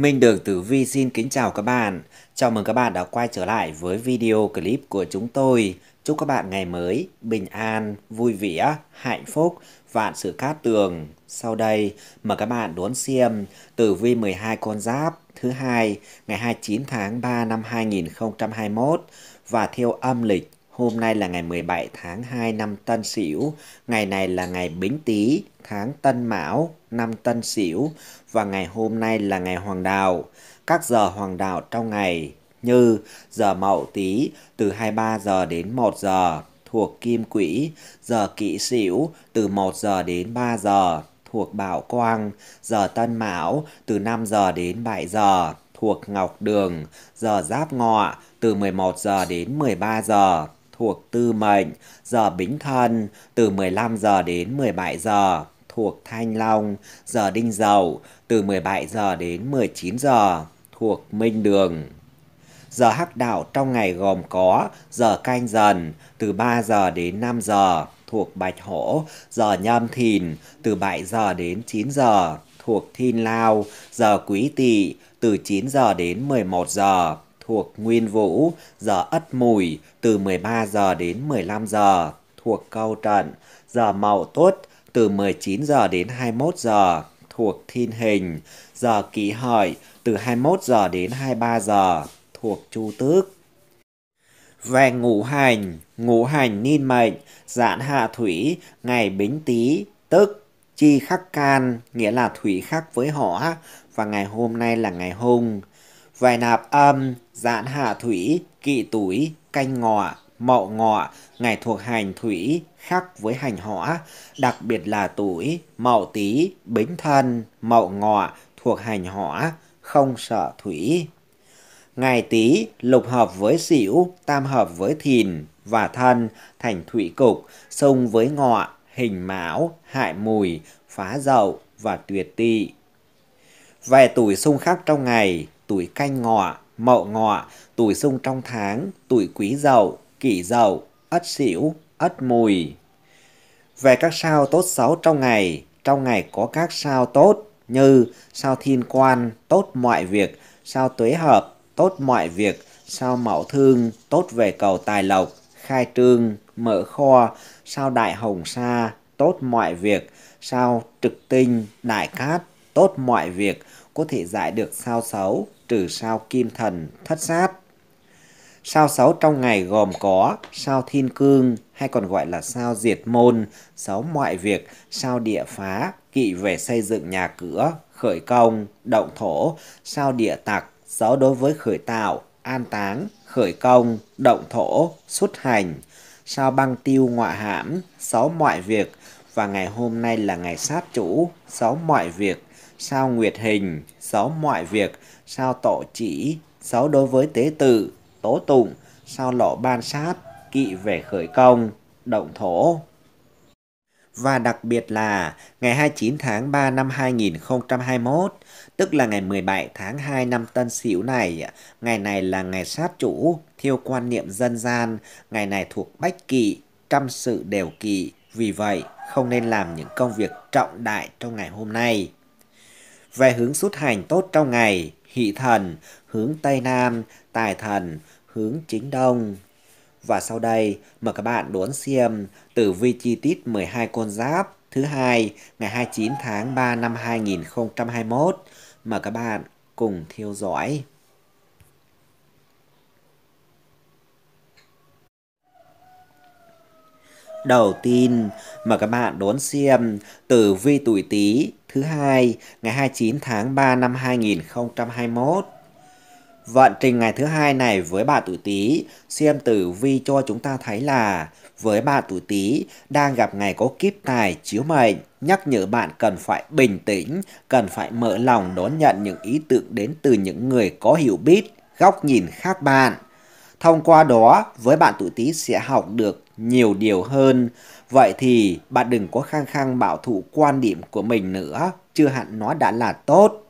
Minh Đường Tử Vi xin kính chào các bạn. Chào mừng các bạn đã quay trở lại với video clip của chúng tôi. Chúc các bạn ngày mới bình an, vui vẻ, hạnh phúc, vạn sự cát tường. Sau đây, mời các bạn đón xem Tử Vi 12 con giáp thứ hai ngày 29 tháng 3 năm 2021 và theo âm lịch Hôm nay là ngày 17 tháng 2 năm Tân Sửu, ngày này là ngày Bính Tý, tháng Tân Mão, năm Tân Sửu. Và ngày hôm nay là ngày Hoàng Đạo. Các giờ Hoàng Đạo trong ngày như giờ Mậu Tý từ 23 giờ đến 1 giờ thuộc Kim Quỹ, giờ Kỷ Sửu từ 1 giờ đến 3 giờ thuộc Bảo Quang, giờ Tân Mão từ 5 giờ đến 7 giờ thuộc Ngọc Đường, giờ Giáp Ngọ từ 11 giờ đến 13 giờ thuộc Tư Mệnh, giờ Bính Thân từ 15 giờ đến 17 giờ thuộc Thanh Long, giờ Đinh Dậu từ 17 giờ đến 19 giờ thuộc Minh Đường. Giờ hắc đạo trong ngày gồm có giờ canh dần từ 3 giờ đến 5 giờ thuộc Bạch Hổ, giờ nhâm thìn từ 7 giờ đến 9 giờ thuộc Thiên Lao, giờ Quý Tỵ từ 9 giờ đến 11 giờ thuộc Nguyên Vũ, giờ Ất Mùi từ 13 giờ đến 15 giờ thuộc Câu Trận, giờ Mậu Tuất từ 19 giờ đến 21 giờ thuộc Thiên Hình, giờ Kỷ Hợi từ 21 giờ đến 23 giờ thuộc Chu Tước. Về ngũ hành, ngũ hành niên mệnh, dạn hạ thủy, ngày bính tý, tức chi khắc can, nghĩa là thủy khắc với hỏa, và ngày hôm nay là ngày hung. Vài nạp âm, giãn hạ thủy, kỵ tuổi, canh ngọ, mậu ngọ, ngày thuộc hành thủy, khác với hành hỏa, đặc biệt là tuổi, mậu tý, bính thân, mậu ngọ, thuộc hành hỏa, không sợ thủy. Ngày tý lục hợp với sửu, tam hợp với thìn và thân thành thủy cục, xung với ngọ, hình mão, hại mùi, phá dậu và tuyệt tỵ. Về tuổi xung khắc trong ngày, tuổi canh ngọ, mậu ngọ, tuổi xung trong tháng, tuổi quý dậu, kỷ dậu, ất sửu, ất mùi. Về các sao tốt xấu trong ngày, trong ngày có các sao tốt như sao thiên quan, tốt mọi việc, sao tuế hợp, tốt mọi việc, sao mậu thương, tốt về cầu tài lộc, khai trương, mở kho, sao đại hồng sa, tốt mọi việc, sao trực tinh, đại cát, tốt mọi việc, có thể giải được sao xấu, trừ sao kim thần, thất sát. Sao xấu trong ngày gồm có sao thiên cương hay còn gọi là sao diệt môn, xấu mọi việc, sao địa phá, kỵ về xây dựng nhà cửa, khởi công, động thổ, sao địa tặc, xấu đối với khởi tạo, an táng, khởi công, động thổ, xuất hành, sao băng tiêu ngọa hãm, xấu mọi việc, và ngày hôm nay là ngày sát chủ, xấu mọi việc, sao nguyệt hình, xấu mọi việc, sao tổ chỉ, xấu đối với tế tự, tố tụng, sao lộ ban sát, kỵ về khởi công, động thổ. Và đặc biệt là ngày 29 tháng 3 năm 2021, tức là ngày 17 tháng 2 năm Tân Sửu này, ngày này là ngày sát chủ, theo quan niệm dân gian, ngày này thuộc bách kỵ, trăm sự đều kỵ, vì vậy không nên làm những công việc trọng đại trong ngày hôm nay. Về hướng xuất hành tốt trong ngày, hỷ thần, hướng Tây Nam, tài thần, hướng chính Đông. Và sau đây, mời các bạn đón xem tử vi chi tiết 12 con giáp thứ hai ngày 29 tháng 3 năm 2021. Mời các bạn cùng theo dõi. Đầu tiên, mà các bạn đón xem tử vi tuổi Tý thứ hai ngày 29 tháng 3 năm 2021. Vận trình ngày thứ hai này với bạn tuổi Tý, xem tử vi cho chúng ta thấy là với bạn tuổi Tý đang gặp ngày có kiếp tài chiếu mệnh, nhắc nhở bạn cần phải bình tĩnh, cần phải mở lòng đón nhận những ý tưởng đến từ những người có hiểu biết, góc nhìn khác bạn. Thông qua đó, với bạn tuổi Tý sẽ học được nhiều điều hơn. Vậy thì bạn đừng có khăng khăng bảo thủ quan điểm của mình nữa, chưa hẳn nó đã là tốt.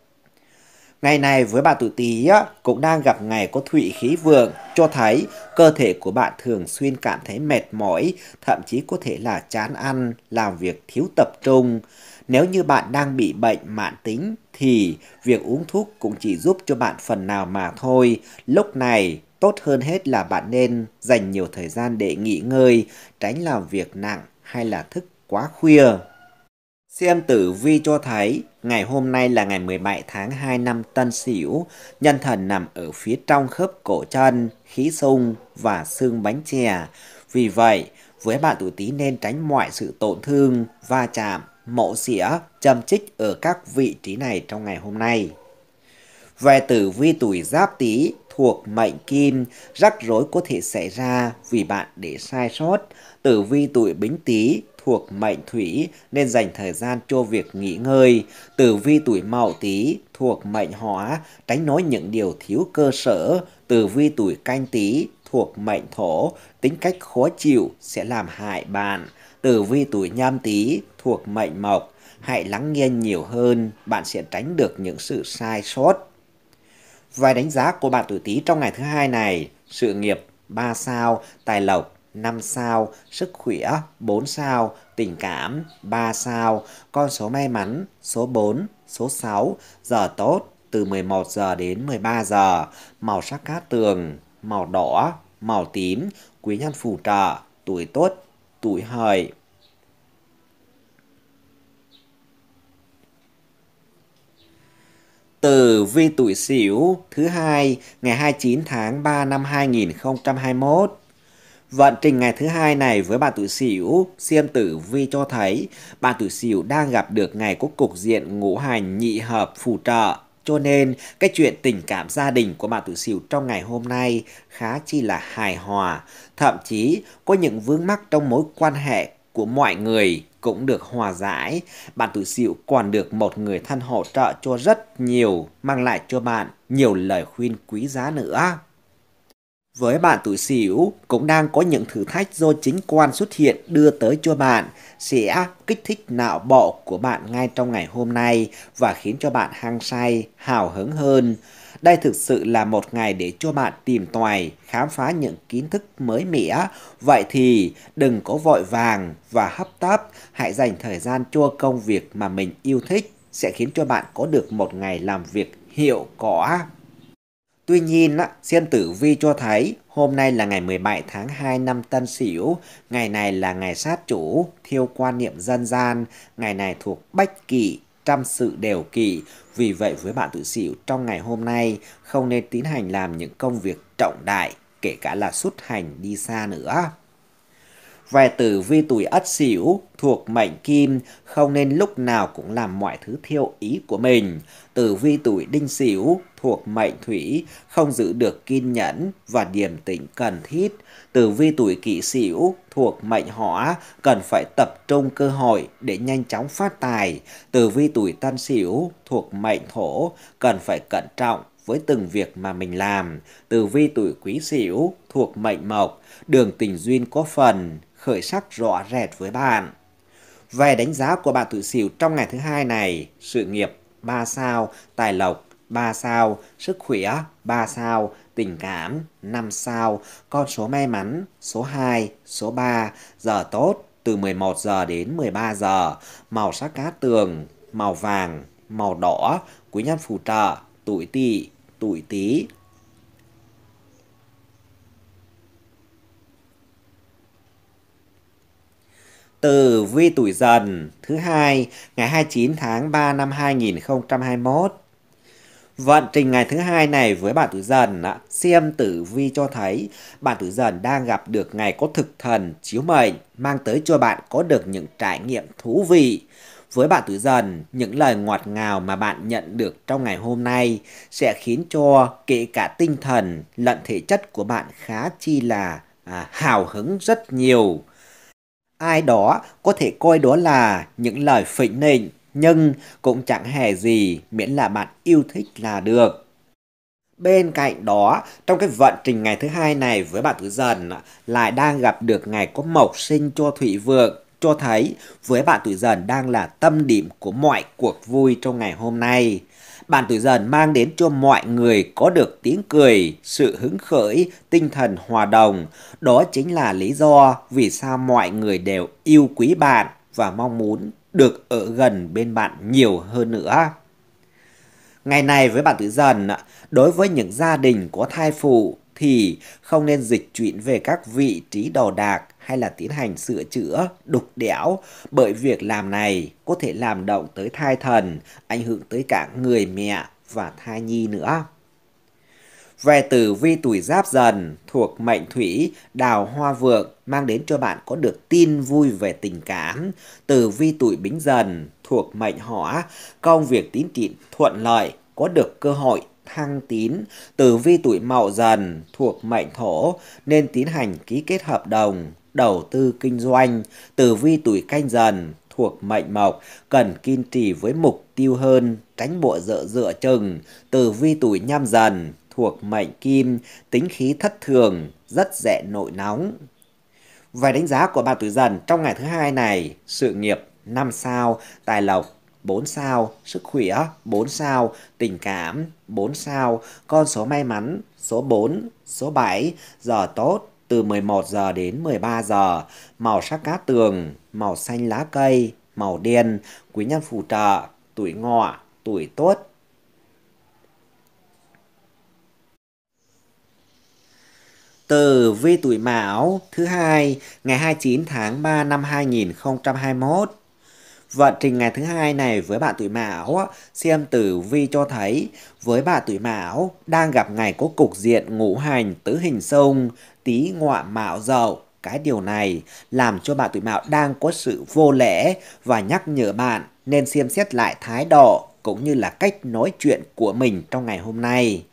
Ngày này với bạn tuổi Tý cũng đang gặp ngày có thủy khí vượng, cho thấy cơ thể của bạn thường xuyên cảm thấy mệt mỏi, thậm chí có thể là chán ăn, làm việc thiếu tập trung. Nếu như bạn đang bị bệnh mãn tính thì việc uống thuốc cũng chỉ giúp cho bạn phần nào mà thôi. Lúc này tốt hơn hết là bạn nên dành nhiều thời gian để nghỉ ngơi, tránh làm việc nặng hay là thức quá khuya. Xem tử vi cho thấy ngày hôm nay là ngày 17 tháng 2 năm Tân Sửu, nhân thần nằm ở phía trong khớp cổ chân, khí sung và xương bánh chè. Vì vậy, với bạn tuổi Tý nên tránh mọi sự tổn thương, va chạm, mổ xỉa, châm chích ở các vị trí này trong ngày hôm nay. Về tử vi tuổi Giáp Tý thuộc mệnh Kim, rắc rối có thể xảy ra vì bạn để sai sót. Tử vi tuổi Bính Tý thuộc mệnh thủy nên dành thời gian cho việc nghỉ ngơi. Tử vi tuổi mậu tý thuộc mệnh hỏa tránh nói những điều thiếu cơ sở. Tử vi tuổi canh tý thuộc mệnh thổ tính cách khó chịu sẽ làm hại bạn. Tử vi tuổi nhâm tý thuộc mệnh mộc hãy lắng nghe nhiều hơn, bạn sẽ tránh được những sự sai sót. Vài đánh giá của bạn tuổi Tý trong ngày thứ hai này, sự nghiệp 3 sao, tài lộc 5 sao, sức khỏe 4 sao, tình cảm 3 sao, con số may mắn số 4, số 6, giờ tốt từ 11 giờ đến 13 giờ, màu sắc cát tường, màu đỏ, màu tím, quý nhân phù trợ, tuổi tốt, tuổi hợi. Tử vi tuổi Sửu thứ hai ngày 29 tháng 3 năm 2021 Vận trình ngày thứ hai này với bạn tuổi Sửu, xem tử vi cho thấy bạn tuổi Sửu đang gặp được ngày có cục diện ngũ hành nhị hợp phù trợ. Cho nên cái chuyện tình cảm gia đình của bạn tuổi Sửu trong ngày hôm nay khá chi là hài hòa, thậm chí có những vướng mắc trong mối quan hệ của mọi người cũng được hòa giải. Bạn tuổi Sửu còn được một người thân hỗ trợ cho rất nhiều, mang lại cho bạn nhiều lời khuyên quý giá nữa. Với bạn tuổi Sửu cũng đang có những thử thách do chính quan xuất hiện đưa tới cho bạn sẽ kích thích não bộ của bạn ngay trong ngày hôm nay và khiến cho bạn hăng say, hào hứng hơn. Đây thực sự là một ngày để cho bạn tìm tòi, khám phá những kiến thức mới mẻ. Vậy thì đừng có vội vàng và hấp tấp, hãy dành thời gian cho công việc mà mình yêu thích sẽ khiến cho bạn có được một ngày làm việc hiệu quả. Tuy nhiên, xem tử vi cho thấy hôm nay là ngày 17 tháng 2 năm Tân Sửu, ngày này là ngày sát chủ, thiêu quan niệm dân gian, ngày này thuộc bách kỵ, trăm sự đều kỵ. Vì vậy với bạn tự xỉu trong ngày hôm nay không nên tiến hành làm những công việc trọng đại, kể cả là xuất hành đi xa nữa. Về tử vi tuổi ất sửu thuộc mệnh kim không nên lúc nào cũng làm mọi thứ theo ý của mình. Tử vi tuổi đinh sửu thuộc mệnh thủy không giữ được kiên nhẫn và điềm tĩnh cần thiết. Tử vi tuổi kỷ sửu thuộc mệnh hỏa cần phải tập trung cơ hội để nhanh chóng phát tài. Tử vi tuổi tân sửu thuộc mệnh thổ cần phải cẩn trọng với từng việc mà mình làm. Tử vi tuổi quý sửu thuộc mệnh mộc, đường tình duyên có phần khởi sắc rõ rệt với bạn. Về đánh giá của bạn tuổi Sửu trong ngày thứ hai này, sự nghiệp 3 sao, tài lộc 3 sao, sức khỏe 3 sao, tình cảm 5 sao, con số may mắn số 2, số 3, giờ tốt từ 11 giờ đến 13 giờ, màu sắc cá tường, màu vàng, màu đỏ, quý nhân phù trợ, tuổi tỵ, tuổi tý, Tử vi tuổi dần thứ hai ngày 29 tháng 3 năm 2021. Vận trình ngày thứ hai này với bạn tuổi dần, xem tử vi cho thấy bạn tuổi dần đang gặp được ngày có thực thần chiếu mệnh, mang tới cho bạn có được những trải nghiệm thú vị. Với bạn tuổi dần, những lời ngọt ngào mà bạn nhận được trong ngày hôm nay sẽ khiến cho kể cả tinh thần lẫn thể chất của bạn khá chi là à, hào hứng rất nhiều. Ai đó có thể coi đó là những lời phỉnh nịnh, nhưng cũng chẳng hề gì miễn là bạn yêu thích là được. Bên cạnh đó, trong cái vận trình ngày thứ hai này với bạn tuổi dần lại đang gặp được ngày có mộc sinh cho thủy vượng, cho thấy với bạn tuổi dần đang là tâm điểm của mọi cuộc vui trong ngày hôm nay. Bạn tuổi dần mang đến cho mọi người có được tiếng cười, sự hứng khởi, tinh thần hòa đồng. Đó chính là lý do vì sao mọi người đều yêu quý bạn và mong muốn được ở gần bên bạn nhiều hơn nữa. Ngày này với bạn tuổi dần, đối với những gia đình có thai phụ thì không nên dịch chuyển về các vị trí đồ đạc hay là tiến hành sửa chữa, đục đẽo bởi việc làm này có thể làm động tới thai thần, ảnh hưởng tới cả người mẹ và thai nhi nữa. Về tử vi tuổi giáp dần thuộc mệnh thủy, đào hoa vượng mang đến cho bạn có được tin vui về tình cảm. Tử vi tuổi bính dần thuộc mệnh hỏa, công việc tín trị thuận lợi, có được cơ hội thăng tín. Tử vi tuổi mậu dần thuộc mệnh thổ nên tiến hành ký kết hợp đồng, đầu tư kinh doanh. Tử vi tuổi canh dần thuộc mệnh mộc cần kiên trì với mục tiêu hơn, tránh bộ dựa dựa chừng. Tử vi tuổi nhâm dần thuộc mệnh kim, tính khí thất thường, rất dễ nội nóng. Vài đánh giá của bạn tuổi dần trong ngày thứ hai này, sự nghiệp 5 sao, tài lộc 4 sao, sức khỏe 4 sao, tình cảm 4 sao, con số may mắn số 4, số 7, giờ tốt từ 11 giờ đến 13 giờ, màu sắc cá tường, màu xanh lá cây, màu đen, quý nhân phù trợ, tuổi ngọ, tuổi tốt, từ vi tuổi Mão thứ hai ngày 29 tháng 3 năm 2021. Vận trình ngày thứ hai này với bạn tuổi Mão xem tử vi cho thấy với bạn tuổi Mão đang gặp ngày có cục diện ngũ hành tứ hình xung tí ngọa mạo dậu. Cái điều này làm cho bạn tuổi Mão đang có sự vô lễ và nhắc nhở bạn nên xem xét lại thái độ cũng như là cách nói chuyện của mình trong ngày hôm nay.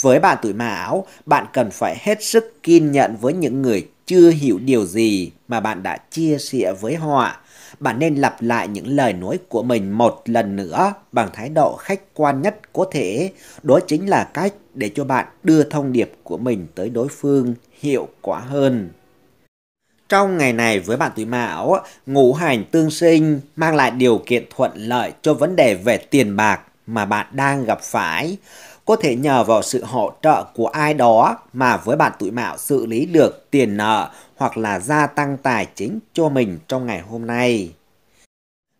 Với bạn tuổi mão, bạn cần phải hết sức kiên nhẫn với những người chưa hiểu điều gì mà bạn đã chia sẻ với họ. Bạn nên lặp lại những lời nói của mình một lần nữa bằng thái độ khách quan nhất có thể. Đó chính là cách để cho bạn đưa thông điệp của mình tới đối phương hiệu quả hơn. Trong ngày này với bạn tuổi mão, ngũ hành tương sinh mang lại điều kiện thuận lợi cho vấn đề về tiền bạc mà bạn đang gặp phải có thể nhờ vào sự hỗ trợ của ai đó mà với bạn tuổi mạo xử lý được tiền nợ hoặc là gia tăng tài chính cho mình trong ngày hôm nay.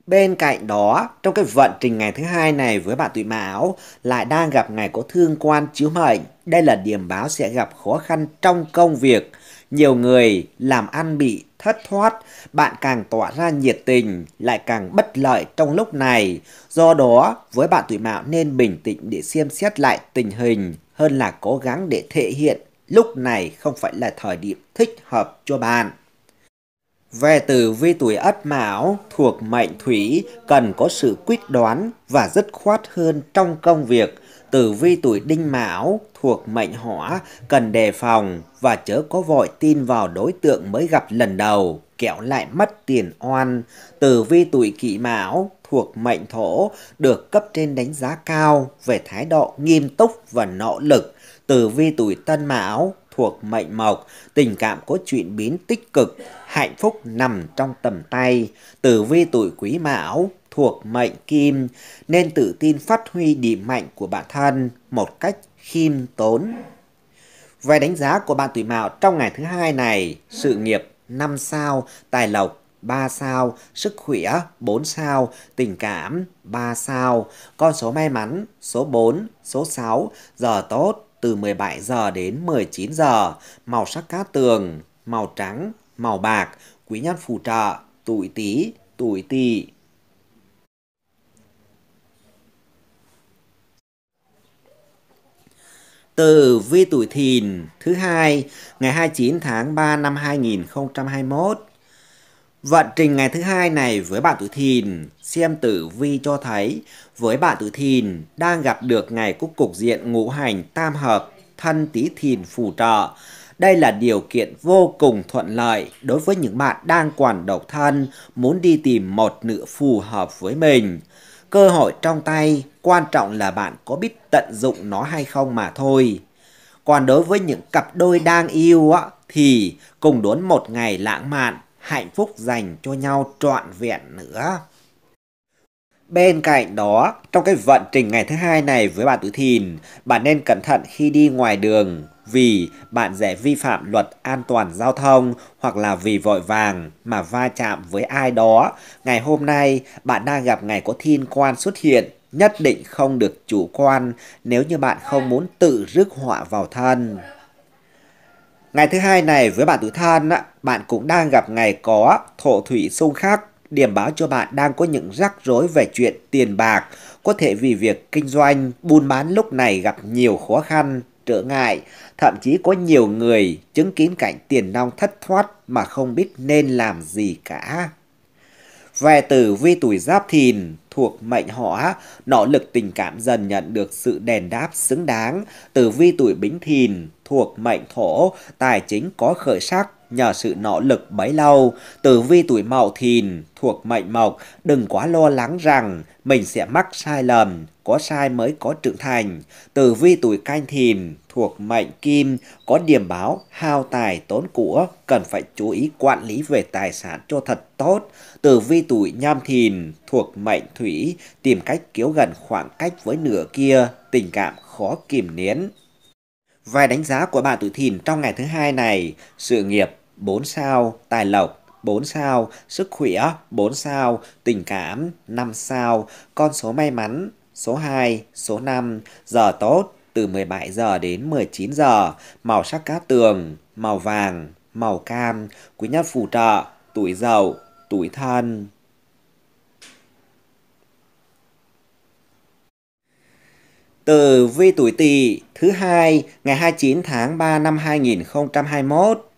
Bên cạnh đó, trong cái vận trình ngày thứ hai này với bạn tuổi mão lại đang gặp ngày có thương quan chiếu mệnh. Đây là điểm báo sẽ gặp khó khăn trong công việc. Nhiều người làm ăn bị thất thoát, bạn càng tỏa ra nhiệt tình, lại càng bất lợi trong lúc này. Do đó, với bạn tuổi mão nên bình tĩnh để xem xét lại tình hình hơn là cố gắng để thể hiện lúc này không phải là thời điểm thích hợp cho bạn. Về tử vi tuổi ất mão thuộc mệnh thủy cần có sự quyết đoán và dứt khoát hơn trong công việc. Tử vi tuổi đinh mão thuộc mệnh hỏa cần đề phòng và chớ có vội tin vào đối tượng mới gặp lần đầu, kẻo lại mất tiền oan. Tử vi tuổi kỷ mão thuộc mệnh thổ được cấp trên đánh giá cao về thái độ nghiêm túc và nỗ lực. Tử vi tuổi tân mão thuộc mệnh mộc, tình cảm có chuyện biến tích cực, hạnh phúc nằm trong tầm tay. Tử vi tuổi quý mão thuộc mệnh kim nên tự tin phát huy điểm mạnh của bản thân một cách khiêm tốn. Về đánh giá của bạn tuổi mão trong ngày thứ hai này, sự nghiệp 5 sao, tài lộc 3 sao, sức khỏe 4 sao, tình cảm 3 sao, con số may mắn số 4, số 6, giờ tốt từ 17 giờ đến 19 giờ, màu sắc cát tường, màu trắng, màu bạc, quý nhân phù trợ, tuổi tý, tuổi tỵ. Từ vi tuổi thìn thứ hai ngày 29 tháng 3 năm 2021 Vận trình ngày thứ hai này với bạn tuổi thìn, xem tử vi cho thấy với bạn tuổi thìn đang gặp được ngày cúc cục diện ngũ hành tam hợp thân tí thìn phù trợ. Đây là điều kiện vô cùng thuận lợi đối với những bạn đang quản độc thân, muốn đi tìm một nữ phù hợp với mình. Cơ hội trong tay, quan trọng là bạn có biết tận dụng nó hay không mà thôi. Còn đối với những cặp đôi đang yêu á, thì cùng đón một ngày lãng mạn hạnh phúc dành cho nhau trọn vẹn nữa. Bên cạnh đó, trong cái vận trình ngày thứ hai này với bạn tuổi thìn, bạn nên cẩn thận khi đi ngoài đường vì bạn dễ vi phạm luật an toàn giao thông hoặc là vì vội vàng mà va chạm với ai đó. Ngày hôm nay bạn đang gặp ngày có thiên quan xuất hiện, nhất định không được chủ quan nếu như bạn không muốn tự rước họa vào thân. Ngày thứ hai này với bạn tuổi thân, bạn cũng đang gặp ngày có thổ thủy xung khắc, điểm báo cho bạn đang có những rắc rối về chuyện tiền bạc, có thể vì việc kinh doanh, buôn bán lúc này gặp nhiều khó khăn, trở ngại, thậm chí có nhiều người chứng kiến cảnh tiền nong thất thoát mà không biết nên làm gì cả. Về tử vi tuổi giáp thìn thuộc mệnh hỏa, nỗ lực tình cảm dần nhận được sự đền đáp xứng đáng. Tử vi tuổi bính thìn thuộc mệnh thổ, tài chính có khởi sắc nhờ sự nỗ lực bấy lâu. Tử vi tuổi mậu thìn thuộc mệnh mộc, đừng quá lo lắng rằng mình sẽ mắc sai lầm, có sai mới có trưởng thành. Tử vi tuổi canh thìn thuộc mệnh kim có điểm báo hao tài tốn của, cần phải chú ý quản lý về tài sản cho thật tốt. Tử vi tuổi nhâm thìn thuộc mệnh thủy tìm cách kéo gần khoảng cách với nửa kia, tình cảm khó kìm nén. Vài đánh giá của bà tuổi thìn trong ngày thứ hai này, sự nghiệp 4 sao, tài lộc 4 sao, sức khỏe 4 sao, tình cảm 5 sao, con số may mắn số 2, số 5, giờ tốt từ 17 giờ đến 19 giờ, màu sắc cá tường, màu vàng, màu cam, quý nhân phù trợ, tuổi dậu, tuổi thân. Tử vi tuổi tỵ thứ hai ngày 29 tháng 3 năm 2021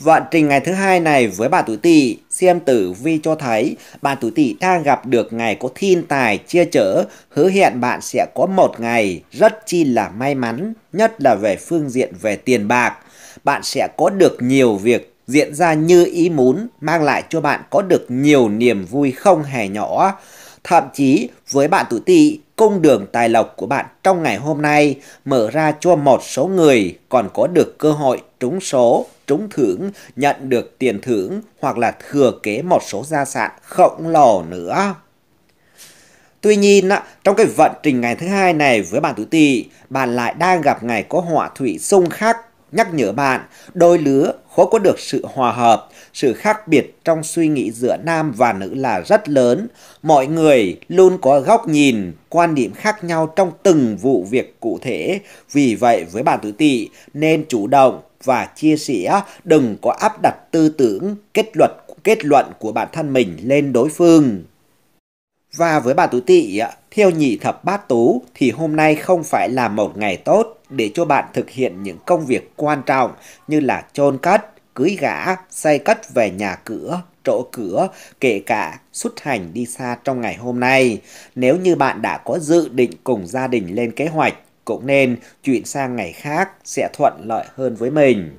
Vận trình ngày thứ hai này với bà tuổi tỵ, xem tử vi cho thấy bà tuổi tỵ đang gặp được ngày có thiên tài chia chở, hứa hẹn bạn sẽ có một ngày rất chi là may mắn, nhất là về phương diện về tiền bạc. Bạn sẽ có được nhiều việc diễn ra như ý muốn, mang lại cho bạn có được nhiều niềm vui không hề nhỏ. Thậm chí với bạn tuổi tỵ, cung đường tài lộc của bạn trong ngày hôm nay mở ra cho một số người còn có được cơ hội trúng số, trúng thưởng, nhận được tiền thưởng hoặc là thừa kế một số gia sản khổng lồ nữa. Tuy nhiên, trong cái vận trình ngày thứ hai này với bạn tuổi tỵ, bạn lại đang gặp ngày có họa thủy xung khắc nhắc nhở bạn đôi lứa khó có được sự hòa hợp, sự khác biệt trong suy nghĩ giữa nam và nữ là rất lớn. Mọi người luôn có góc nhìn, quan điểm khác nhau trong từng vụ việc cụ thể. Vì vậy với bạn tử tỵ nên chủ động và chia sẻ, đừng có áp đặt tư tưởng, kết luận kết luận của bản thân mình lên đối phương. Và với bà tuổi tỵ, theo nhị thập bát tú thì hôm nay không phải là một ngày tốt để cho bạn thực hiện những công việc quan trọng như là chôn cất, cưới gã, xây cất về nhà cửa, chỗ cửa, kể cả xuất hành đi xa trong ngày hôm nay. Nếu như bạn đã có dự định cùng gia đình lên kế hoạch, cũng nên chuyển sang ngày khác sẽ thuận lợi hơn với mình.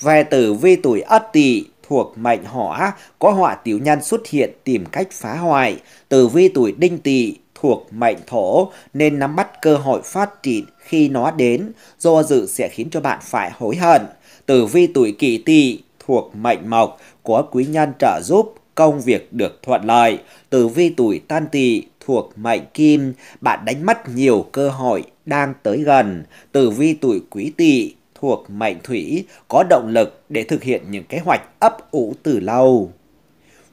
Về tử vi tuổi ất tỵ thuộc mệnh hỏa có họa tiểu nhân xuất hiện tìm cách phá hoại. Tử vi tuổi đinh tỵ thuộc mệnh thổ nên nắm bắt cơ hội phát triển khi nó đến, do dự sẽ khiến cho bạn phải hối hận. Tử vi tuổi kỷ tỵ thuộc mệnh mộc có quý nhân trợ giúp, công việc được thuận lợi. Tử vi tuổi tan tỵ thuộc mệnh kim, bạn đánh mất nhiều cơ hội đang tới gần. Tử vi tuổi quý tỵ thuộc mệnh thủy có động lực để thực hiện những kế hoạch ấp ủ từ lâu.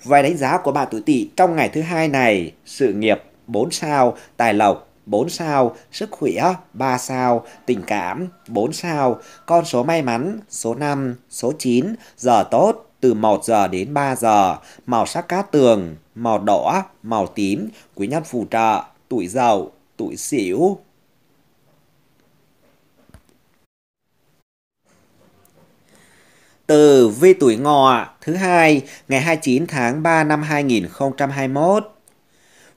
Vài đánh giá của bạn tuổi tỵ trong ngày thứ hai này, sự nghiệp 4 sao, tài lộc 4 sao, sức khỏe 3 sao, tình cảm 4 sao, con số may mắn số 5, số 9, giờ tốt từ 1 giờ đến 3 giờ, màu sắc cát tường, màu đỏ, màu tím, quý nhân phù trợ, tuổi giàu, tuổi xỉu. Từ vi tuổi ngọ thứ hai ngày 29 tháng 3 năm 2021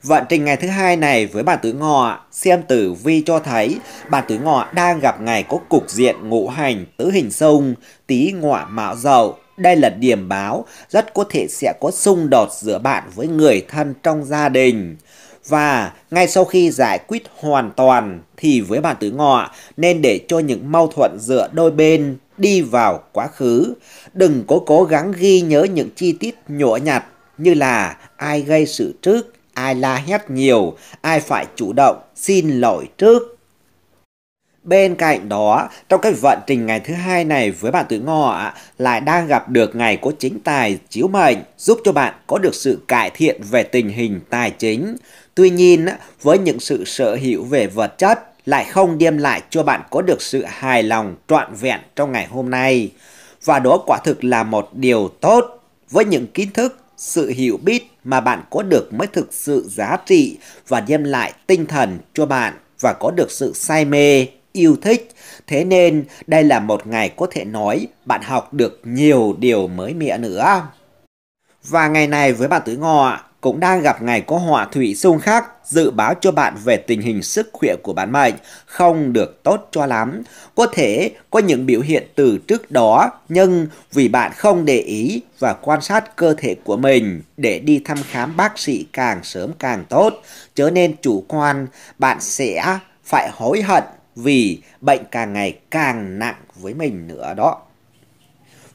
Vận trình ngày thứ hai này với bạn tuổi ngọ, xem tử vi cho thấy bạn tuổi ngọ đang gặp ngày có cục diện ngũ hành tứ hình xung tý ngọ mão dậu. Đây là điểm báo rất có thể sẽ có xung đột giữa bạn với người thân trong gia đình. Và ngay sau khi giải quyết hoàn toàn thì với bạn tuổi ngọ nên để cho những mâu thuẫn giữa đôi bên đi vào quá khứ. Đừng có cố gắng ghi nhớ những chi tiết nhỏ nhặt như là ai gây sự trước, ai la hét nhiều, ai phải chủ động xin lỗi trước. Bên cạnh đó, trong cái vận trình ngày thứ hai này với bạn tuổi ngọ lại đang gặp được ngày có chính tài chiếu mệnh giúp cho bạn có được sự cải thiện về tình hình tài chính. Tuy nhiên, với những sự sở hữu về vật chất lại không đem lại cho bạn có được sự hài lòng trọn vẹn trong ngày hôm nay. Và đó quả thực là một điều tốt với những kiến thức, sự hiểu biết mà bạn có được mới thực sự giá trị và đem lại tinh thần cho bạn và có được sự say mê, yêu thích. Thế nên đây là một ngày có thể nói bạn học được nhiều điều mới mẻ nữa. Và ngày này với bạn tuổi ngọ cũng đang gặp ngày có họa thủy xung khắc dự báo cho bạn về tình hình sức khỏe của bản mệnh không được tốt cho lắm. Có thể có những biểu hiện từ trước đó nhưng vì bạn không để ý và quan sát cơ thể của mình để đi thăm khám bác sĩ càng sớm càng tốt, trở nên chủ quan, bạn sẽ phải hối hận vì bệnh càng ngày càng nặng với mình nữa đó.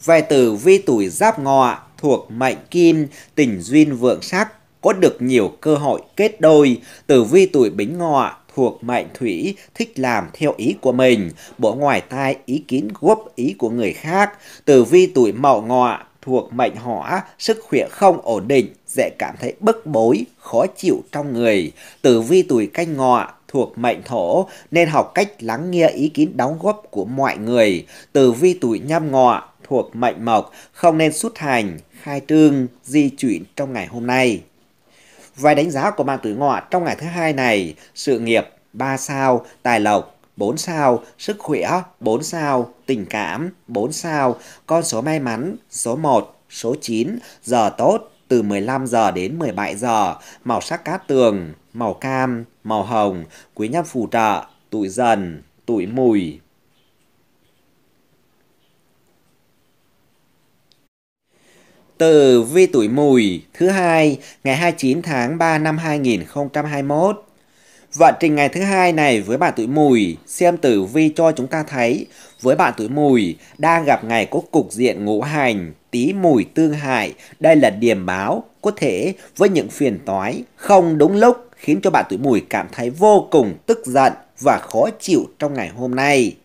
Về từ vi tuổi giáp ngọ thuộc mệnh kim, tình duyên vượng sắc, có được nhiều cơ hội kết đôi. Tử vi tuổi bính ngọ thuộc mệnh thủy thích làm theo ý của mình, bỏ ngoài tai ý kiến góp ý của người khác. Tử vi tuổi mậu ngọ thuộc mệnh hỏa, sức khỏe không ổn định, dễ cảm thấy bức bối, khó chịu trong người. Tử vi tuổi canh ngọ thuộc mệnh thổ nên học cách lắng nghe ý kiến đóng góp của mọi người. Tử vi tuổi nhâm ngọ thuộc mệnh mộc không nên xuất hành, khai trương, di chuyển trong ngày hôm nay. Vài đánh giá của mạng tuổi ngọ trong ngày thứ hai này, sự nghiệp 3 sao, tài lộc 4 sao, sức khỏe 4 sao, tình cảm 4 sao, con số may mắn số 1, số 9, giờ tốt từ 15 giờ đến 17 giờ, màu sắc cát tường, màu cam, màu hồng, quý nhân phù trợ, tuổi dần, tuổi mùi. Tử vi tuổi mùi thứ hai ngày 29 tháng 3 năm 2021. Vận trình ngày thứ hai này với bạn tuổi mùi, xem tử vi cho chúng ta thấy với bạn tuổi mùi đang gặp ngày có cục diện ngũ hành, tí mùi tương hại. Đây là điểm báo có thể với những phiền toái không đúng lúc khiến cho bạn tuổi mùi cảm thấy vô cùng tức giận và khó chịu trong ngày hôm nay.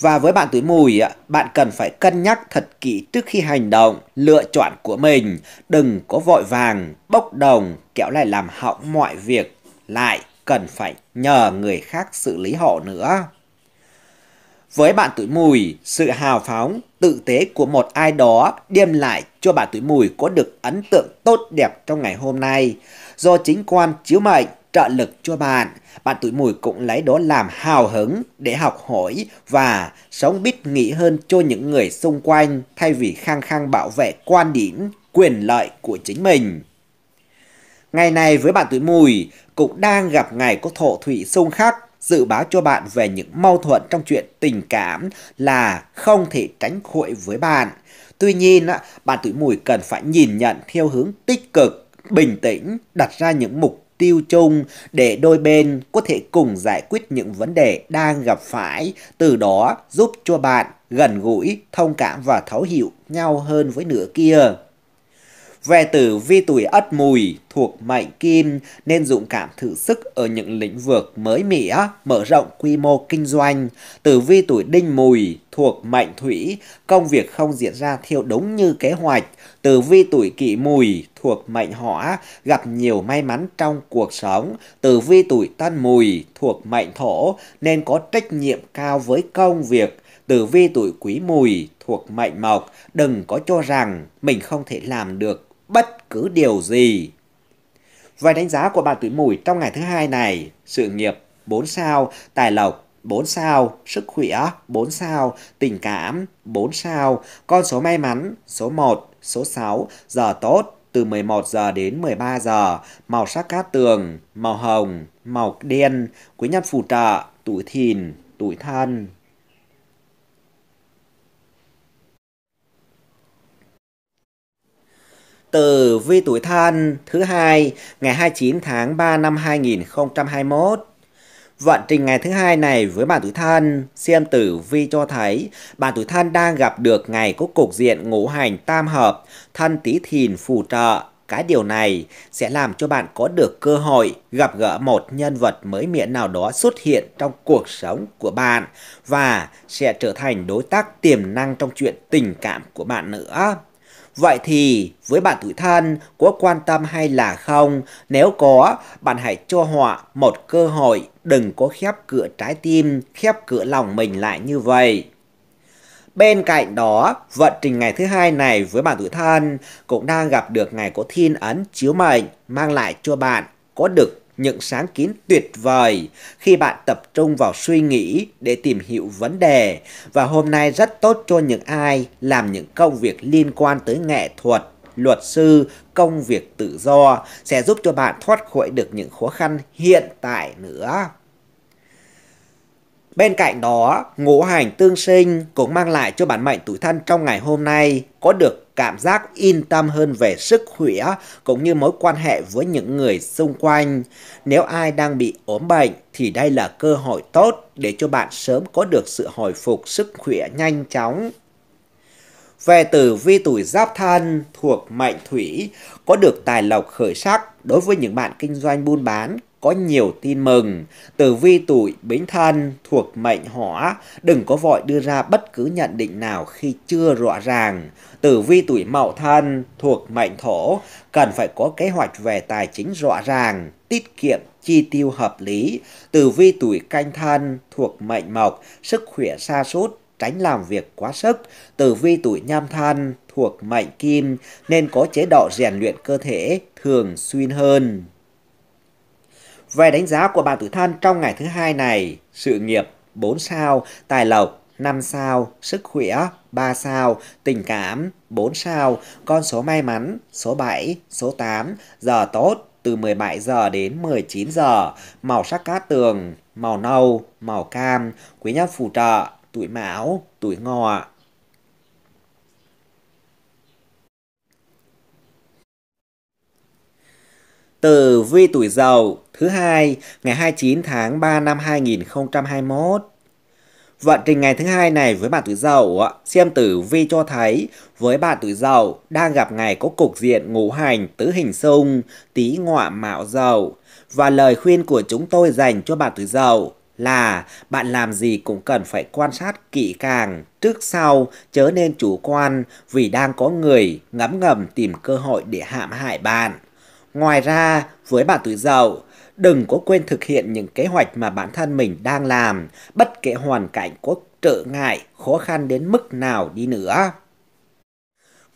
Và với bạn tuổi mùi, bạn cần phải cân nhắc thật kỹ trước khi hành động, lựa chọn của mình. Đừng có vội vàng, bốc đồng, kéo lại làm hỏng mọi việc. Lại cần phải nhờ người khác xử lý họ nữa. Với bạn tuổi mùi, sự hào phóng, tự tế của một ai đó đem lại cho bạn tuổi mùi có được ấn tượng tốt đẹp trong ngày hôm nay. Do chính quan chiếu mệnh trợ lực cho bạn, bạn tuổi mùi cũng lấy đó làm hào hứng để học hỏi và sống biết nghĩ hơn cho những người xung quanh thay vì khăng khăng bảo vệ quan điểm, quyền lợi của chính mình. Ngày này với bạn tuổi mùi cũng đang gặp ngày có thổ thủy xung khắc dự báo cho bạn về những mâu thuẫn trong chuyện tình cảm là không thể tránh khỏi với bạn. Tuy nhiên, bạn tuổi mùi cần phải nhìn nhận theo hướng tích cực, bình tĩnh, đặt ra những mục tiêu chung để đôi bên có thể cùng giải quyết những vấn đề đang gặp phải, từ đó giúp cho bạn gần gũi, thông cảm và thấu hiểu nhau hơn với nửa kia. Về tử vi tuổi ất mùi thuộc mệnh kim nên dũng cảm thử sức ở những lĩnh vực mới mẻ, mở rộng quy mô kinh doanh. Tử vi tuổi đinh mùi thuộc mệnh thủy, công việc không diễn ra theo đúng như kế hoạch. Tử vi tuổi kỷ mùi thuộc mệnh hỏa, gặp nhiều may mắn trong cuộc sống. Tử vi tuổi tân mùi thuộc mệnh thổ nên có trách nhiệm cao với công việc. Tử vi tuổi quý mùi thuộc mệnh mộc, đừng có cho rằng mình không thể làm được bất cứ điều gì. Vài đánh giá của bạn tuổi mùi trong ngày thứ hai này, sự nghiệp 4 sao, tài lộc 4 sao, sức khỏe 4 sao, tình cảm 4 sao, con số may mắn số 1, số 6, giờ tốt từ 11 giờ đến 13 giờ, màu sắc cát tường, màu hồng, màu đen, quý nhân phù trợ, tuổi thìn, tuổi thân. Từ vi tuổi thân thứ hai ngày 29 tháng 3 năm 2021. Vận trình ngày thứ hai này với bạn tuổi thân, xem tử vi cho thấy bạn tuổi thân đang gặp được ngày có cục diện ngũ hành tam hợp, thân tí thìn phù trợ, cái điều này sẽ làm cho bạn có được cơ hội gặp gỡ một nhân vật mới miệng nào đó xuất hiện trong cuộc sống của bạn và sẽ trở thành đối tác tiềm năng trong chuyện tình cảm của bạn nữa. Vậy thì với bạn tuổi thân có quan tâm hay là không? Nếu có, bạn hãy cho họ một cơ hội, đừng có khép cửa trái tim, khép cửa lòng mình lại như vậy. Bên cạnh đó, vận trình ngày thứ hai này với bạn tuổi thân cũng đang gặp được ngày có thiên ấn chiếu mệnh mang lại cho bạn có được những sáng kiến tuyệt vời khi bạn tập trung vào suy nghĩ để tìm hiểu vấn đề và hôm nay rất tốt cho những ai làm những công việc liên quan tới nghệ thuật, luật sư, công việc tự do sẽ giúp cho bạn thoát khỏi được những khó khăn hiện tại nữa. Bên cạnh đó, ngũ hành tương sinh cũng mang lại cho bản mệnh tuổi thân trong ngày hôm nay có được cảm giác yên tâm hơn về sức khỏe cũng như mối quan hệ với những người xung quanh. Nếu ai đang bị ốm bệnh thì đây là cơ hội tốt để cho bạn sớm có được sự hồi phục sức khỏe nhanh chóng. Về tử vi tuổi giáp thân thuộc mệnh thủy có được tài lộc khởi sắc đối với những bạn kinh doanh buôn bán có nhiều tin mừng. Tử vi tuổi bính thân thuộc mệnh hỏa, đừng có vội đưa ra bất cứ nhận định nào khi chưa rõ ràng. Tử vi tuổi mậu thân thuộc mệnh thổ, cần phải có kế hoạch về tài chính rõ ràng, tiết kiệm chi tiêu hợp lý. Tử vi tuổi canh thân thuộc mệnh mộc, sức khỏe sa sút tránh làm việc quá sức. Tử vi tuổi nhâm thân thuộc mệnh kim nên có chế độ rèn luyện cơ thể thường xuyên hơn. Về đánh giá của bạn tuổi thân trong ngày thứ hai này, sự nghiệp 4 sao, tài lộc 5 sao, sức khỏe 3 sao, tình cảm 4 sao, con số may mắn số 7, số 8, giờ tốt từ 17 giờ đến 19 giờ, màu sắc cát tường, màu nâu, màu cam, quý nhân phù trợ, tuổi mão, tuổi ngọ, Tử vi tuổi dậu thứ hai ngày 29 tháng 3 năm 2021. Vận trình ngày thứ hai này với bạn tuổi dậu, xem tử vi cho thấy với bạn tuổi dậu đang gặp ngày có cục diện ngũ hành tứ hình xung, tí ngọ mạo dậu. Và lời khuyên của chúng tôi dành cho bạn tuổi dậu là bạn làm gì cũng cần phải quan sát kỹ càng, trước sau, chớ nên chủ quan vì đang có người ngấm ngầm tìm cơ hội để hãm hại bạn. Ngoài ra, với bạn tuổi dậu, đừng có quên thực hiện những kế hoạch mà bản thân mình đang làm, bất kể hoàn cảnh có trở ngại, khó khăn đến mức nào đi nữa.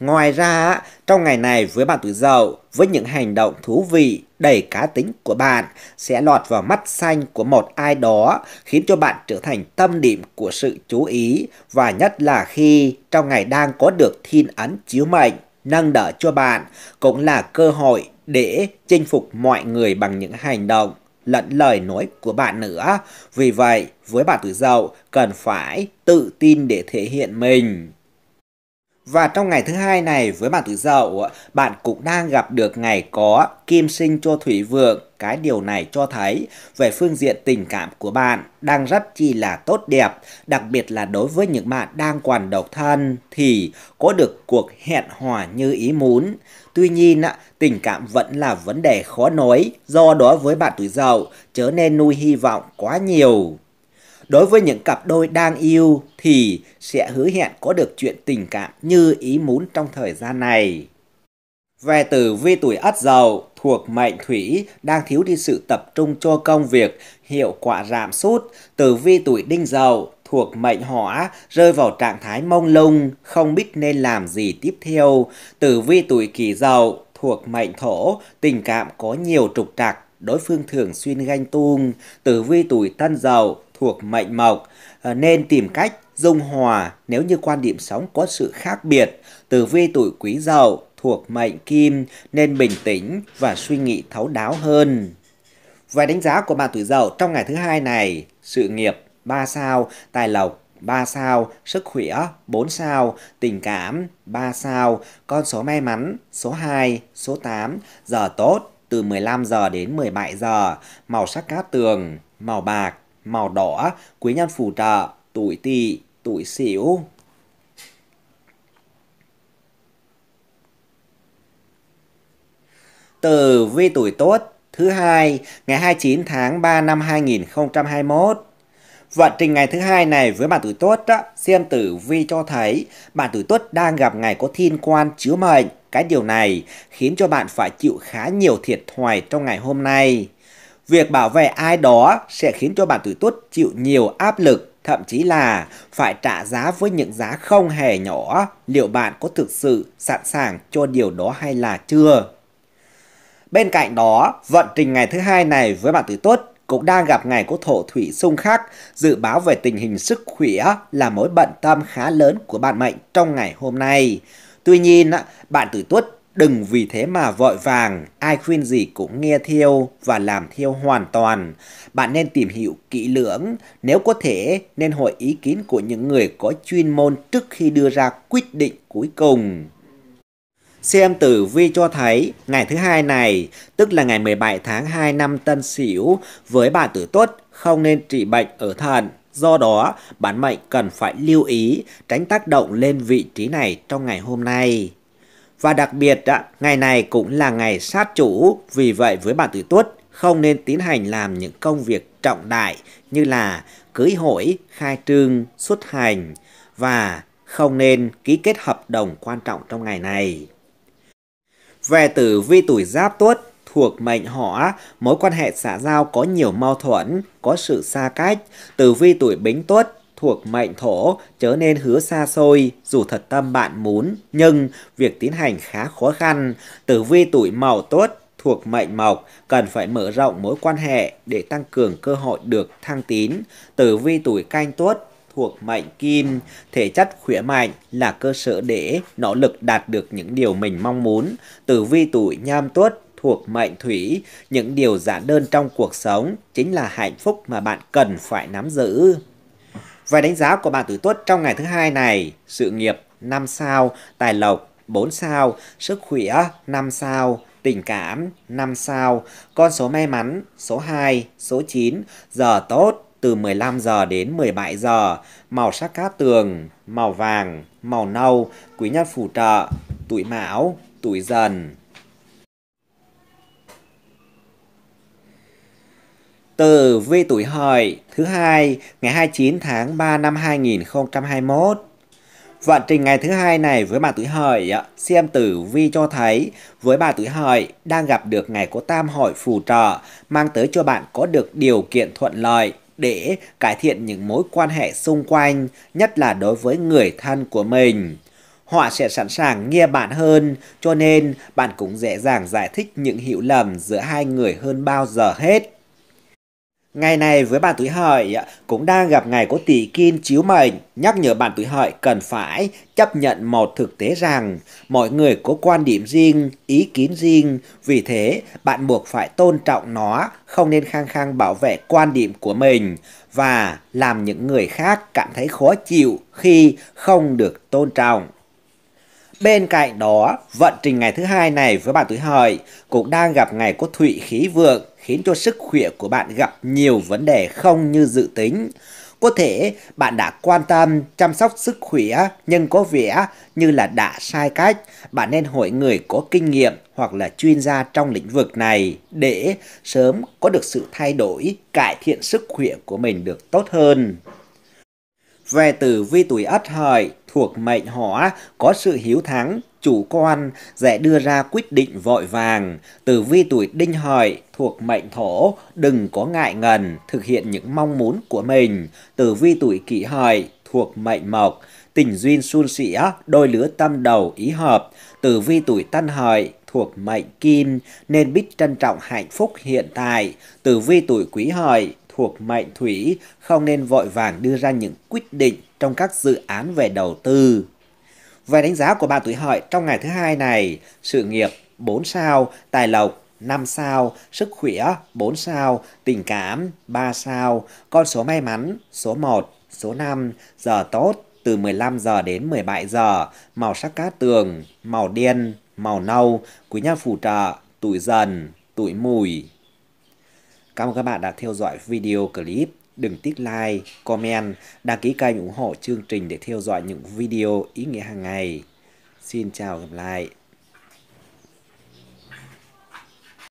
Ngoài ra, trong ngày này với bạn tuổi dậu, với những hành động thú vị, đầy cá tính của bạn sẽ lọt vào mắt xanh của một ai đó khiến cho bạn trở thành tâm điểm của sự chú ý và nhất là khi trong ngày đang có được thiên ấn chiếu mệnh nâng đỡ cho bạn cũng là cơ hội để chinh phục mọi người bằng những hành động lẫn lời nói của bạn nữa. Vì vậy, với bạn tuổi dậu cần phải tự tin để thể hiện mình. Và trong ngày thứ hai này với bạn tuổi dậu, bạn cũng đang gặp được ngày có kim sinh cho thủy vượng. Cái điều này cho thấy về phương diện tình cảm của bạn đang rất chi là tốt đẹp. Đặc biệt là đối với những bạn đang còn độc thân thì có được cuộc hẹn hò như ý muốn. Tuy nhiên, tình cảm vẫn là vấn đề khó nói. Do đó với bạn tuổi dậu, chớ nên nuôi hy vọng quá nhiều. Đối với những cặp đôi đang yêu thì sẽ hứa hẹn có được chuyện tình cảm như ý muốn trong thời gian này. Về tử vi tuổi ất dậu thuộc mệnh thủy đang thiếu đi sự tập trung cho công việc, hiệu quả giảm sút. Tử vi tuổi đinh dậu thuộc mệnh hỏa rơi vào trạng thái mông lung, không biết nên làm gì tiếp theo. Tử vi tuổi kỷ dậu thuộc mệnh thổ, tình cảm có nhiều trục trặc, đối phương thường xuyên ganh tuông. Tử vi tuổi tân dậu thuộc mệnh mộc à, nên tìm cách dung hòa nếu như quan điểm sống có sự khác biệt. Tử vi tuổi quý dậu thuộc mệnh kim nên bình tĩnh và suy nghĩ thấu đáo hơn. Vài đánh giá của bạn tuổi dậu trong ngày thứ hai này, sự nghiệp 3 sao, tài lộc 3 sao, sức khỏe 4 sao, tình cảm 3 sao, con số may mắn số 2, số 8, giờ tốt từ 15 giờ đến 17 giờ, màu sắc cát tường, màu bạc, màu đỏ, quý nhân phù trợ, tuổi tỵ, tuổi sửu. từ vi tuổi tốt thứ hai ngày 29 tháng 3 năm 2021. Vận trình ngày thứ hai này với bạn tuổi tốt á, xem tử vi cho thấy bạn tuổi tốt đang gặp ngày có thiên quan chiếu mệnh. Cái điều này khiến cho bạn phải chịu khá nhiều thiệt thòi trong ngày hôm nay. Việc bảo vệ ai đó sẽ khiến cho bạn tuổi tuất chịu nhiều áp lực, thậm chí là phải trả giá với những giá không hề nhỏ. Liệu bạn có thực sự sẵn sàng cho điều đó hay là chưa? Bên cạnh đó, vận trình ngày thứ hai này với bạn tuổi tuất cũng đang gặp ngày có thổ thủy xung khắc, dự báo về tình hình sức khỏe là mối bận tâm khá lớn của bạn mệnh trong ngày hôm nay. Tuy nhiên, bạn tuổi tuất đừng vì thế mà vội vàng, ai khuyên gì cũng nghe theo và làm theo hoàn toàn. Bạn nên tìm hiểu kỹ lưỡng, nếu có thể nên hỏi ý kiến của những người có chuyên môn trước khi đưa ra quyết định cuối cùng. Xem tử vi cho thấy ngày thứ hai này, tức là ngày 17 tháng 2 năm Tân Sửu, với bạn tử tốt không nên trị bệnh ở thận. Do đó, bản mệnh cần phải lưu ý tránh tác động lên vị trí này trong ngày hôm nay. Và đặc biệt, ngày này cũng là ngày sát chủ, vì vậy với bạn tử tuất không nên tiến hành làm những công việc trọng đại như là cưới hỏi, khai trương, xuất hành và không nên ký kết hợp đồng quan trọng trong ngày này. Về tử vi tuổi giáp tuất thuộc mệnh hỏa, mối quan hệ xã giao có nhiều mâu thuẫn, có sự xa cách. Tử vi tuổi bính tuất thuộc mệnh thổ trở nên hứa xa xôi dù thật tâm bạn muốn nhưng việc tiến hành khá khó khăn tử vi tuổi mậu tuất thuộc mệnh mộc cần phải mở rộng mối quan hệ để tăng cường cơ hội được thăng tín tử vi tuổi canh tuất thuộc mệnh kim, thể chất khỏe mạnh là cơ sở để nỗ lực đạt được những điều mình mong muốn. Tử vi tuổi nhâm tuất thuộc mệnh thủy, những điều giản đơn trong cuộc sống chính là hạnh phúc mà bạn cần phải nắm giữ. Vài đánh giá của bạn tuổi tuất trong ngày thứ hai này, sự nghiệp 5 sao, tài lộc 4 sao, sức khỏe 5 sao, tình cảm 5 sao, con số may mắn số 2, số 9, giờ tốt từ 15 giờ đến 17 giờ, màu sắc cát tường, màu vàng, màu nâu, quý nhân phù trợ, tuổi mão, tuổi dần. Từ vi tuổi hợi thứ hai ngày 29 tháng 3 năm 2021. Vận trình ngày thứ hai này với bà tuổi hợi, xem tử vi cho thấy với bà tuổi hợi đang gặp được ngày có tam hội phù trợ, mang tới cho bạn có được điều kiện thuận lợi để cải thiện những mối quan hệ xung quanh, nhất là đối với người thân của mình. Họ sẽ sẵn sàng nghe bạn hơn, cho nên bạn cũng dễ dàng giải thích những hiểu lầm giữa hai người hơn bao giờ hết. Ngày này với bạn tuổi hợi cũng đang gặp ngày có tỷ kim chiếu mệnh, nhắc nhở bạn tuổi hợi cần phải chấp nhận một thực tế rằng mọi người có quan điểm riêng, ý kiến riêng, vì thế bạn buộc phải tôn trọng nó, không nên khăng khăng bảo vệ quan điểm của mình và làm những người khác cảm thấy khó chịu khi không được tôn trọng. Bên cạnh đó, vận trình ngày thứ hai này với bạn tuổi hợi cũng đang gặp ngày có thủy khí vượng khiến cho sức khỏe của bạn gặp nhiều vấn đề không như dự tính. Có thể bạn đã quan tâm chăm sóc sức khỏe nhưng có vẻ như là đã sai cách. Bạn nên hỏi người có kinh nghiệm hoặc là chuyên gia trong lĩnh vực này để sớm có được sự thay đổi, cải thiện sức khỏe của mình được tốt hơn. Về tử vi tuổi ất hợi thuộc mệnh hỏa có sự hiếu thắng, chủ quan, dễ đưa ra quyết định vội vàng. Tử vi tuổi đinh hợi thuộc mệnh thổ, đừng có ngại ngần thực hiện những mong muốn của mình. Tử vi tuổi kỷ hợi thuộc mệnh mộc, tình duyên suôn sẻ, đôi lứa tâm đầu ý hợp. Tử vi tuổi tân hợi thuộc mệnh kim nên biết trân trọng hạnh phúc hiện tại. Tử vi tuổi quý hợi thuộc mệnh thủy không nên vội vàng đưa ra những quyết định trong các dự án về đầu tư. Về đánh giá của bạn tuổi hợi trong ngày thứ hai này, sự nghiệp 4 sao, tài lộc 5 sao, sức khỏe 4 sao, tình cảm 3 sao, con số may mắn số 1, số 5, giờ tốt từ 15 giờ đến 17 giờ, màu sắc cát tường, màu đen, màu nâu, quý nhân phù trợ, tuổi dần, tuổi mùi. Cảm ơn các bạn đã theo dõi video clip. Đừng tiếc like, comment, đăng ký kênh ủng hộ chương trình để theo dõi những video ý nghĩa hàng ngày. Xin chào gặp lại.